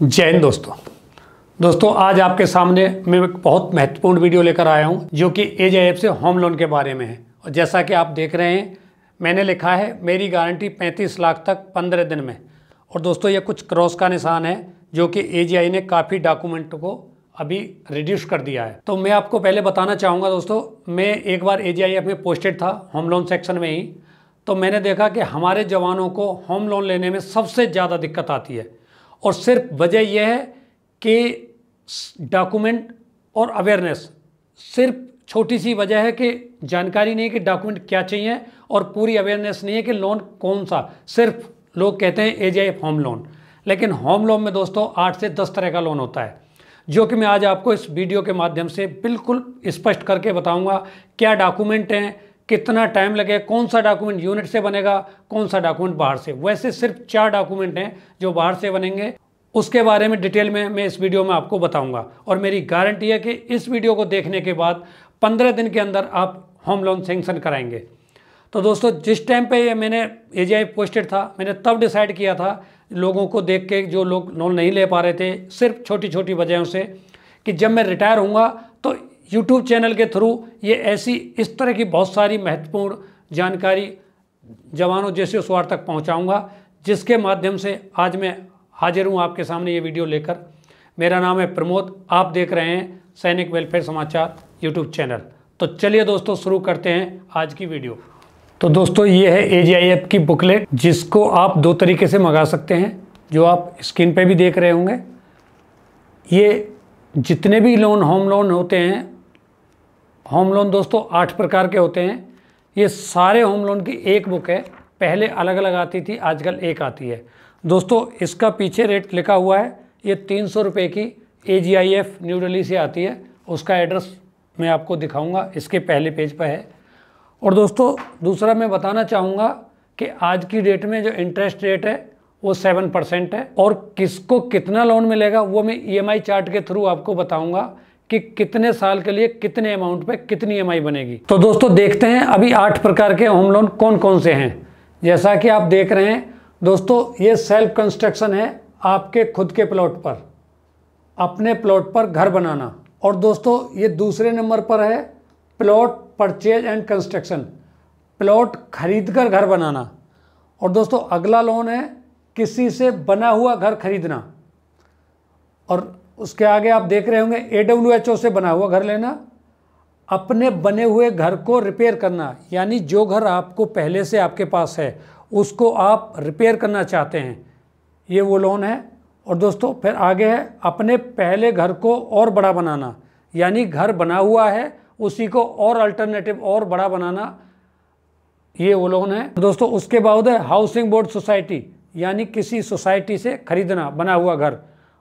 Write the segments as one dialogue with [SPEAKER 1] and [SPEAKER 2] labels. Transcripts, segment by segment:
[SPEAKER 1] हिंद दोस्तों। दोस्तों, आज आपके सामने मैं एक बहुत महत्वपूर्ण वीडियो लेकर आया हूँ, जो कि एज ऐप से होम लोन के बारे में है। और जैसा कि आप देख रहे हैं, मैंने लिखा है, मेरी गारंटी 35 लाख तक 15 दिन में। और दोस्तों, ये कुछ क्रॉस का निशान है, जो कि एजीआई ने काफ़ी डॉक्यूमेंट को अभी रिड्यूस कर दिया है। तो मैं आपको पहले बताना चाहूँगा दोस्तों, मैं एक बार ए में पोस्टेड था होम लोन सेक्शन में ही। तो मैंने देखा कि हमारे जवानों को होम लोन लेने में सबसे ज़्यादा दिक्कत आती है। और सिर्फ़ वजह यह है कि डॉक्यूमेंट और अवेयरनेस, सिर्फ़ छोटी सी वजह है कि जानकारी नहीं है कि डॉक्यूमेंट क्या चाहिए और पूरी अवेयरनेस नहीं है कि लोन कौन सा। सिर्फ़ लोग कहते हैं ए जी होम लोन। लेकिन होम लोन में दोस्तों आठ से दस तरह का लोन होता है, जो कि मैं आज आपको इस वीडियो के माध्यम से बिल्कुल स्पष्ट करके बताऊँगा क्या डॉक्यूमेंट हैं कितना टाइम लगेगा, कौन सा डॉक्यूमेंट यूनिट से बनेगा, कौन सा डॉक्यूमेंट बाहर से। वैसे सिर्फ़ चार डॉक्यूमेंट हैं जो बाहर से बनेंगे। उसके बारे में डिटेल में मैं इस वीडियो में आपको बताऊँगा। और मेरी गारंटी है कि इस वीडियो को देखने के बाद पंद्रह दिन के अंदर आप होम लोन सेंक्शन कराएँगे। तो दोस्तों, जिस टाइम पे ये मैंने एजीआई पोस्टेड था, मैंने तब डिसाइड किया था लोगों को देख के जो लोग लोन नहीं ले पा रहे थे, सिर्फ़ छोटी छोटी वजहों से कि जब मैं रिटायर होऊँगा तो यूट्यूब चैनल के थ्रू ये ऐसी इस तरह की बहुत सारी महत्वपूर्ण जानकारी जवानों जैसे उस वार तक पहुंचाऊँगा, जिसके माध्यम से आज मैं हाजिर हूँ आपके सामने ये वीडियो लेकर। मेरा नाम है प्रमोद, आप देख रहे हैं सैनिक वेलफेयर समाचार यूट्यूब चैनल। तो चलिए दोस्तों, शुरू करते हैं आज की वीडियो। तो दोस्तों, ये है एजीआईएफ की बुकलेट जिसको आप दो तरीके से मंगा सकते हैं, जो आप स्क्रीन पे भी देख रहे होंगे। ये जितने भी लोन होम लोन होते हैं होम लोन दोस्तों आठ प्रकार के होते हैं। ये सारे होम लोन की एक बुक है। पहले अलग अलग आती थी, आजकल एक आती है। दोस्तों, इसका पीछे रेट लिखा हुआ है। ये तीन सौ रुपये की A G I F New Delhi से आती है। उसका एड्रेस मैं आपको दिखाऊँगा। इसके पहले पेज पर है। और दोस्तों, दूसरा मैं बताना चाहूँगा कि आज की डेट में जो इंटरेस्ट रेट है, वो सेवन परसेंट है। और किसको कितना लोन मिलेगा, वो मैं ईएमआई चार्ट के थ्रू आपको बताऊँगा। कि कितने साल के लिए कितने अमाउंट पे कितनी ई बनेगी। तो दोस्तों, देखते हैं अभी आठ प्रकार के होम लोन कौन कौन से हैं। जैसा कि आप देख रहे हैं, दोस्तों, ये सेल्फ कंस्ट्रक्शन है आपके खुद के प्लॉट पर। अपने प्लॉट पर घर बनाना। और दोस्तों, ये दूसरे नंबर पर है plot purchase and construction plot खरीद कर घर बनाना। और दोस्तों, अगला लोन है किसी से बना हुआ घर खरीदना। और उसके आगे आप देख रहे होंगे ए डब्ल्यू एच ओ से बना हुआ घर लेना, अपने बने हुए घर को रिपेयर करना, यानी जो घर आपको पहले से आपके पास है, उसको आप रिपेयर करना चाहते हैं, ये वो लोन है। और दोस्तों, फिर आगे है, अपने पहले घर को और बड़ा बनाना, यानी घर बना हुआ है, उसी को और अल्टरनेटिव और बड़ा बनाना, ये वो लोन है। दोस्तों, उसके बाद है हाउसिंग बोर्ड सोसाइटी यानी किसी सोसाइटी से खरीदना, बना हुआ घर।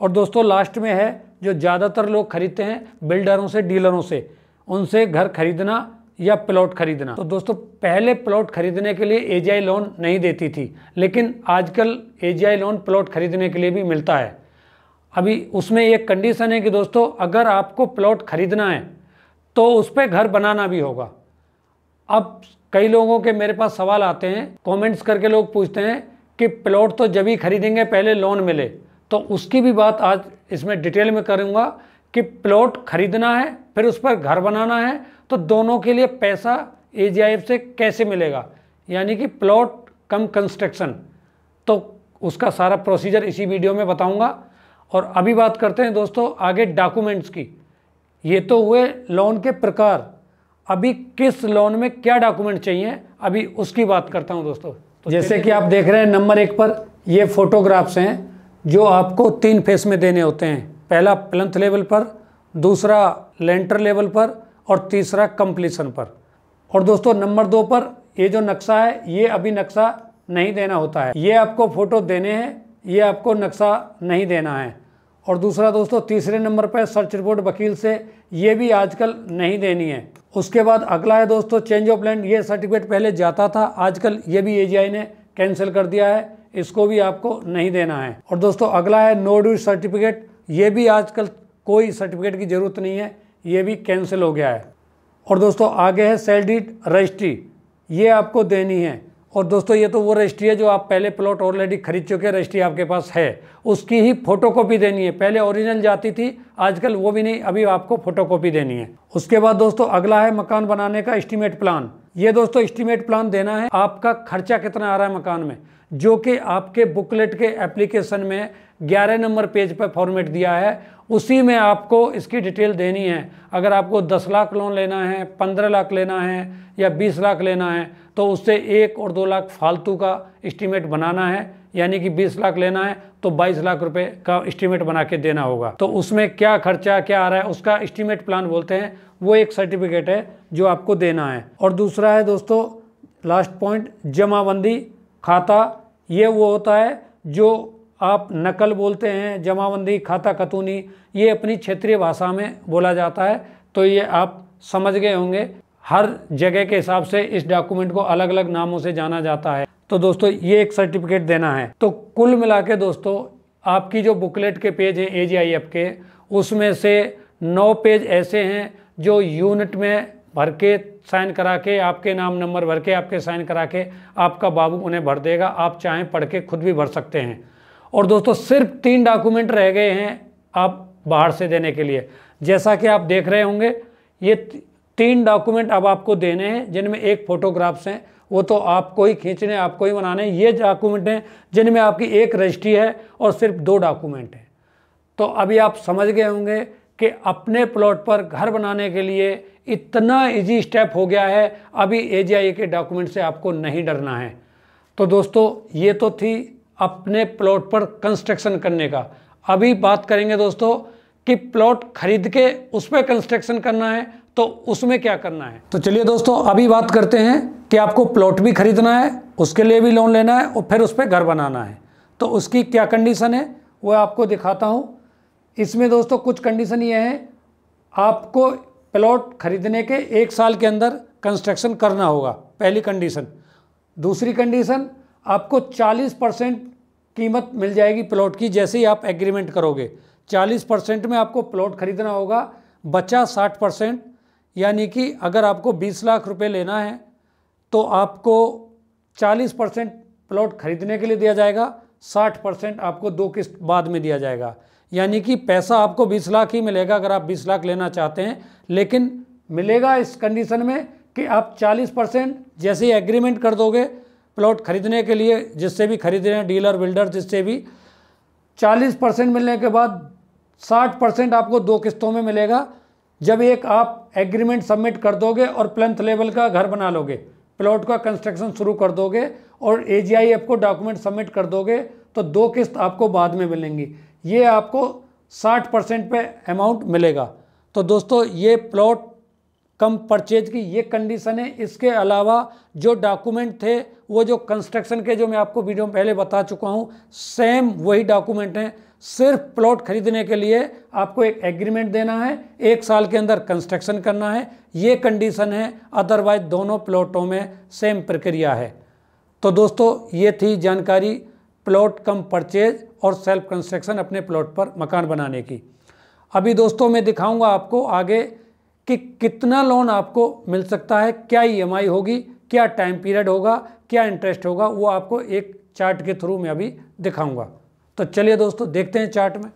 [SPEAKER 1] और दोस्तों लास्ट में है जो ज़्यादातर लोग खरीदते हैं बिल्डरों से डीलरों से। उनसे घर खरीदना या प्लॉट खरीदना। तो दोस्तों, पहले प्लॉट खरीदने के लिए एजीआई लोन नहीं देती थी, लेकिन आजकल एजीआई लोन प्लॉट खरीदने के लिए भी मिलता है। अभी उसमें एक कंडीशन है कि दोस्तों, अगर आपको प्लॉट खरीदना है तो उस पर घर बनाना भी होगा। अब कई लोगों के मेरे पास सवाल आते हैं कमेंट्स करके लोग पूछते हैं कि प्लॉट तो जब ही खरीदेंगे, पहले लोन मिले। तो उसकी भी बात आज इसमें डिटेल में करूँगा कि प्लॉट खरीदना है फिर उस पर घर बनाना है तो दोनों के लिए पैसा एजीआईएफ से कैसे मिलेगा? यानी कि प्लॉट कम कंस्ट्रक्शन। तो उसका सारा प्रोसीजर इसी वीडियो में बताऊँगा। और अभी बात करते हैं दोस्तों आगे डॉक्यूमेंट्स की। ये तो हुए लोन के प्रकार। अभी किस लोन में क्या डॉक्यूमेंट चाहिए अभी उसकी बात करता हूँ दोस्तों। तो जैसे कि आप देख रहे हैं नंबर एक पर ये फोटोग्राफ्स हैं। जो आपको तीन फेस में देने होते हैं। पहला प्लंथ लेवल पर, दूसरा लेंटर लेवल पर और तीसरा कंप्लीसन पर। और दोस्तों, नंबर दो पर, ये जो नक्शा है, ये अभी नक्शा नहीं देना होता है। ये आपको फ़ोटो देने हैं, ये आपको नक्शा नहीं देना है। और दूसरा दोस्तों, तीसरे नंबर पर सर्च रिपोर्ट वकील से ये भी आजकल नहीं देनी है। उसके बाद अगला है दोस्तों चेंज ऑफ़ लैंड ये सर्टिफिकेट पहले जाता था, आजकल ये भी एजीआई ने कैंसिल कर दिया है। इसको भी आपको नहीं देना है। और दोस्तों, अगला है नो ड्यू सर्टिफिकेट ये भी आजकल कोई सर्टिफिकेट की ज़रूरत नहीं है, ये भी कैंसिल हो गया है। और दोस्तों, आगे है सेल डीड रजिस्ट्री ये आपको देनी है। और दोस्तों, ये तो वो रजिस्ट्री है जो आप पहले प्लॉट ऑलरेडी खरीद चुके रजिस्ट्री आपके पास है। उसकी ही फोटोकॉपी देनी है। पहले ओरिजिनल जाती थी, आजकल वो भी नहीं, अभी आपको फोटोकॉपी देनी है। उसके बाद दोस्तों, अगला है मकान बनाने का एस्टीमेट प्लान ये दोस्तों एस्टीमेट प्लान देना है। आपका खर्चा कितना आ रहा है मकान में? जो कि आपके बुकलेट के एप्लीकेशन में 11 नंबर पेज पर फॉर्मेट दिया है, उसी में आपको इसकी डिटेल देनी है। अगर आपको 10 लाख लोन लेना है 15 लाख लेना है या 20 लाख लेना है तो उससे एक और दो लाख फालतू का इस्टीमेट बनाना है। यानी कि 20 लाख लेना है तो 22 लाख रुपए का इस्टीमेट बना के देना होगा। तो उसमें क्या खर्चा, क्या आ रहा है, उसका इस्टीमेट प्लान बोलते हैं। वो एक सर्टिफिकेट है जो आपको देना है। और दूसरा है दोस्तों लास्ट पॉइंट जमाबंदी। खाता, ये वो होता है जो आप नकल बोलते हैं, जमाबंदी, खाता कतूनी, ये अपनी क्षेत्रीय भाषा में बोला जाता है। तो ये आप समझ गए होंगे। हर जगह के हिसाब से इस डॉक्यूमेंट को अलग अलग नामों से जाना जाता है। तो दोस्तों, ये एक सर्टिफिकेट देना है। तो कुल मिला के दोस्तों, आपकी जो बुकलेट के पेज हैं एजीआईएफ के, उसमें से नौ पेज ऐसे हैं जो यूनिट में भर के साइन करा के, आपके नाम, नंबर भर के आपके साइन करा के, आपका बाबू उन्हें भर देगा। आप चाहें पढ़ के खुद भी भर सकते हैं। और दोस्तों, सिर्फ़ तीन डॉक्यूमेंट रह गए हैं आप बाहर से देने के लिए। जैसा कि आप देख रहे होंगे, ये तीन डॉक्यूमेंट अब आपको देने हैं, जिनमें एक फ़ोटोग्राफ्स हैं। वो तो आपको ही खींचने, आपको ही बनाने ये डॉक्यूमेंट हैं, जिनमें आपकी एक रजिस्ट्री है और सिर्फ़ दो डॉक्यूमेंट हैं। तो अभी आप समझ गए होंगे कि अपने प्लॉट पर घर बनाने के लिए इतना इजी स्टेप हो गया है, अभी ए के डॉक्यूमेंट से आपको नहीं डरना है। तो दोस्तों, ये तो थी अपने प्लॉट पर कंस्ट्रक्शन करने का। अभी बात करेंगे दोस्तों कि प्लॉट खरीद के उस पर कंस्ट्रक्शन करना है तो उसमें क्या करना है? तो चलिए दोस्तों, अभी बात करते हैं कि आपको प्लॉट भी खरीदना है, उसके लिए भी लोन लेना है और फिर उस पर घर बनाना है। तो उसकी क्या कंडीशन है, वो आपको दिखाता हूँ। इसमें दोस्तों कुछ कंडीशन ये हैं। आपको प्लॉट खरीदने के एक साल के अंदर कंस्ट्रक्शन करना होगा, पहली कंडीशन दूसरी कंडीशन आपको 40 परसेंट कीमत मिल जाएगी प्लॉट की, जैसे ही आप एग्रीमेंट करोगे। 40 परसेंट में आपको प्लॉट खरीदना होगा, बचा 60 परसेंट। यानी कि अगर आपको 20 लाख रुपए लेना है तो आपको 40 परसेंट प्लॉट खरीदने के लिए दिया जाएगा 60 परसेंट आपको दो किस्त बाद में दिया जाएगा। यानी कि पैसा आपको 20 लाख ही मिलेगा अगर आप 20 लाख लेना चाहते हैं, लेकिन मिलेगा इस कंडीशन में कि आप 40 परसेंट जैसे ही एग्रीमेंट कर दोगे प्लॉट खरीदने के लिए, जिससे भी खरीद रहे हैं डीलर बिल्डर जिससे भी 40 परसेंट मिलने के बाद 60 परसेंट आपको दो किस्तों में मिलेगा। जब एक आप एग्रीमेंट सबमिट कर दोगे और प्लेंथ लेवल का घर बना लोगे प्लॉट का कंस्ट्रक्शन शुरू कर दोगे और ए को डॉक्यूमेंट सबमिट कर दोगे तो दो किस्त आपको बाद में मिलेंगी। ये आपको 60 परसेंट पे अमाउंट मिलेगा। तो दोस्तों, ये प्लॉट कम परचेज की ये कंडीशन है। इसके अलावा जो डॉक्यूमेंट थे, वो जो कंस्ट्रक्शन के जो मैं आपको वीडियो में पहले बता चुका हूँ सेम वही डॉक्यूमेंट हैं। सिर्फ़ प्लॉट खरीदने के लिए आपको एक एग्रीमेंट देना है, एक साल के अंदर कंस्ट्रक्शन करना है। ये कंडीशन है अदरवाइज़ दोनों प्लॉटों में सेम प्रक्रिया है। तो दोस्तों, ये थी जानकारी। प्लॉट कम परचेज और सेल्फ कंस्ट्रक्शन अपने प्लॉट पर मकान बनाने की। अभी दोस्तों मैं दिखाऊँगा आपको आगे कि कितना लोन आपको मिल सकता है, क्या ईएमआई होगी, क्या टाइम पीरियड होगा, क्या इंटरेस्ट होगा, वो आपको एक चार्ट के थ्रू में अभी दिखाऊँगा। तो चलिए दोस्तों, देखते हैं चार्ट में।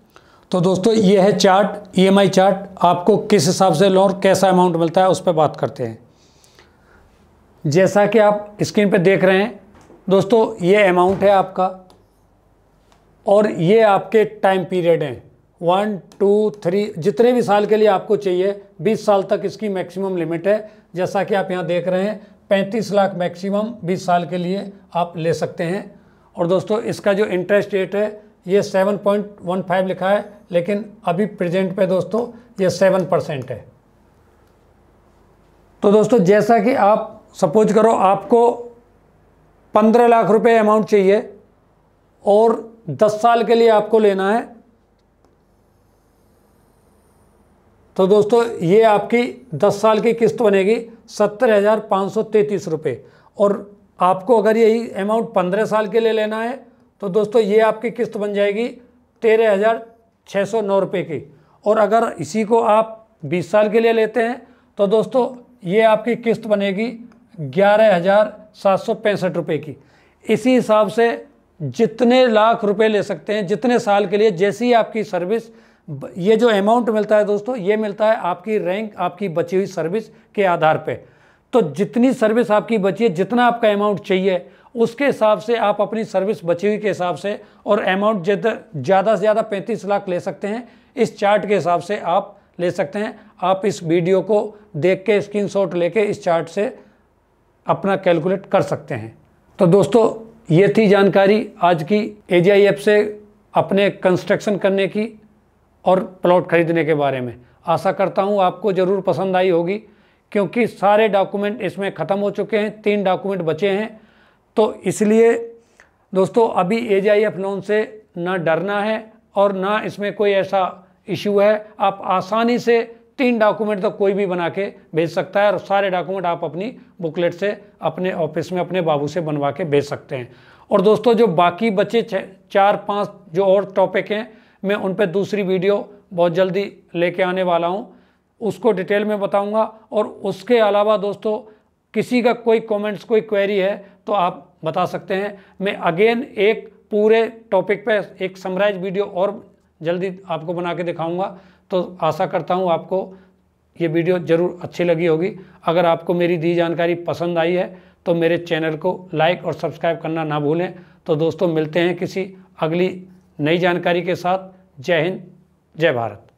[SPEAKER 1] तो दोस्तों, ये है चार्ट ईएमआई चार्ट आपको किस हिसाब से लोन कैसा अमाउंट मिलता है, उस पर बात करते हैं। जैसा कि आप स्क्रीन पर देख रहे हैं, दोस्तों, ये अमाउंट है आपका। और ये आपके टाइम पीरियड हैं। वन टू थ्री जितने भी साल के लिए आपको चाहिए, बीस साल तक इसकी मैक्सिमम लिमिट है। जैसा कि आप यहाँ देख रहे हैं, पैंतीस लाख मैक्सिमम बीस साल के लिए आप ले सकते हैं। और दोस्तों, इसका जो इंटरेस्ट रेट है, ये सेवन पॉइंट वन फाइव लिखा है, लेकिन अभी प्रेजेंट पे दोस्तों, ये सेवन परसेंट है। तो दोस्तों, जैसा कि आप सपोज़ करो, आपको पंद्रह लाख रुपए अमाउंट चाहिए, और दस साल के लिए आपको लेना है। तो दोस्तों, ये आपकी दस साल की किस्त बनेगी सत्तर हज़ार पाँच सौ तैंतीस रुपये। और आपको अगर यही अमाउंट पंद्रह साल के लिए लेना है तो दोस्तों, ये आपकी किस्त बन जाएगी तेरह हज़ार छः सौ नौ रुपये की। और अगर इसी को आप बीस साल के लिए लेते हैं तो दोस्तों, ये आपकी किस्त बनेगी ग्यारह हज़ार सात सौ पैंसठ रुपये की। इसी हिसाब से जितने लाख रुपए ले सकते हैं, जितने साल के लिए जैसी आपकी सर्विस ये जो अमाउंट मिलता है दोस्तों, ये मिलता है आपकी रैंक आपकी बची हुई सर्विस के आधार पे। तो जितनी सर्विस आपकी बची है, जितना आपका अमाउंट चाहिए, उसके हिसाब से आप अपनी सर्विस बची हुई के हिसाब से और अमाउंट ज़्यादा से ज़्यादा पैंतीस लाख ले सकते हैं। इस चार्ट के हिसाब से आप ले सकते हैं। आप इस वीडियो को देख के स्क्रीनशॉट लेके इस चार्ट से अपना कैलकुलेट कर सकते हैं। तो दोस्तों ये थी जानकारी आज की एजीआई ऐप से अपने कंस्ट्रक्शन करने की और प्लॉट खरीदने के बारे में। आशा करता हूँ आपको ज़रूर पसंद आई होगी, क्योंकि सारे डॉक्यूमेंट इसमें ख़त्म हो चुके हैं, तीन डॉक्यूमेंट बचे हैं। तो इसलिए दोस्तों, अभी ए एफ़ लोन से ना डरना है और ना इसमें कोई ऐसा इशू है। आप आसानी से तीन डॉक्यूमेंट तो कोई भी बना के भेज सकता है और सारे डॉक्यूमेंट आप अपनी बुकलेट से अपने ऑफ़िस में अपने बाबू से बनवा के भेज सकते हैं। और दोस्तों, जो बाकी बचे चार, पाँच जो और टॉपिक हैं, मैं उन पर दूसरी वीडियो बहुत जल्दी लेके आने वाला हूँ। उसको डिटेल में बताऊँगा और उसके अलावा दोस्तों, किसी का कोई कमेंट्स कोई क्वेरी है तो आप बता सकते हैं। मैं अगेन एक पूरे टॉपिक पे एक समराइज वीडियो और जल्दी आपको बना के दिखाऊँगा। तो आशा करता हूँ आपको ये वीडियो ज़रूर अच्छी लगी होगी। अगर आपको मेरी दी जानकारी पसंद आई है तो मेरे चैनल को लाइक और सब्सक्राइब करना ना भूलें। तो दोस्तों, मिलते हैं किसी अगली नई जानकारी के साथ। जय हिंद, जय भारत।